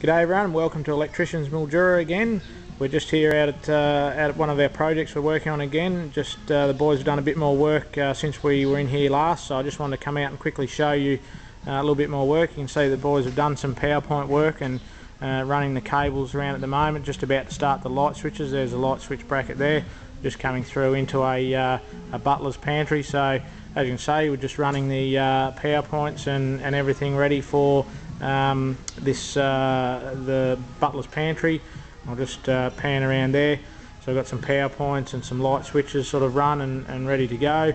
G'day everyone welcome to Electricians Mildura again. We're just here out at, uh, out at one of our projects we're working on again. Just uh, the boys have done a bit more work uh, since we were in here last so I just wanted to come out and quickly show you uh, a little bit more work. You can see the boys have done some power point work and uh, running the cables around at the moment. Just about to start the light switches. There's a light switch bracket there just coming through into a, uh, a butler's pantry so as you can see we're just running the power points and, and everything ready for um, this uh, the butler's pantry I'll just uh, pan around there. So I've got some power points and some light switches sort of run and, and ready to go.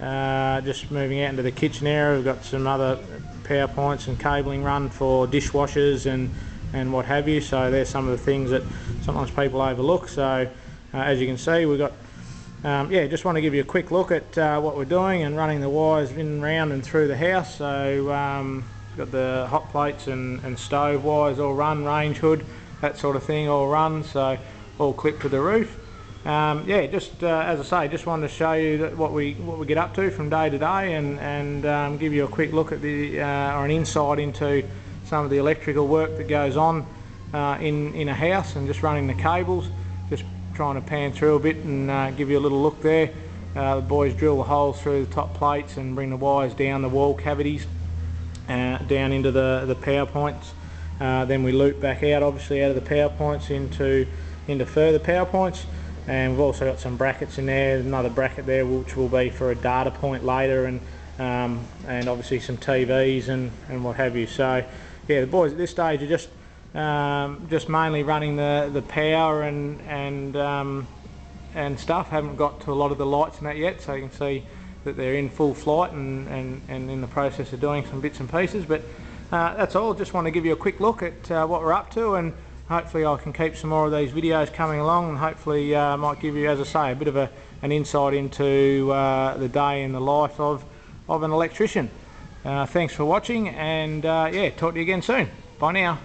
Uh, just moving out into the kitchen area we've got some other power points and cabling run for dishwashers and and what have you. So there's some of the things that sometimes people overlook. So uh, as you can see we've got um, yeah, just want to give you a quick look at uh, what we're doing and running the wires in round and through the house. So um, got the hot plates and, and stove wires all run, range hood, that sort of thing all run, so all clipped to the roof. Um, yeah, just uh, as I say, just wanted to show you what we what we get up to from day to day, and and um, give you a quick look at the uh, or an insight into some of the electrical work that goes on uh, in in a house, and just running the cables. Just trying to pan through a bit and uh, give you a little look there. Uh, the boys drill the holes through the top plates and bring the wires down the wall cavities uh, down into the, the power points. Uh, then we loop back out obviously out of the power points into, into further power points and we've also got some brackets in there, another bracket there which will be for a data point later and um, and obviously some TVs and, and what have you. So yeah, the boys at this stage are just um, just mainly running the, the power and and um, and stuff. Haven't got to a lot of the lights and that yet, so you can see that they're in full flight and, and, and in the process of doing some bits and pieces. But uh, that's all. Just want to give you a quick look at uh, what we're up to and hopefully I can keep some more of these videos coming along and hopefully uh, might give you, as I say, a bit of a, an insight into uh, the day and the life of, of an electrician. Uh, thanks for watching and uh, yeah, talk to you again soon. Bye now.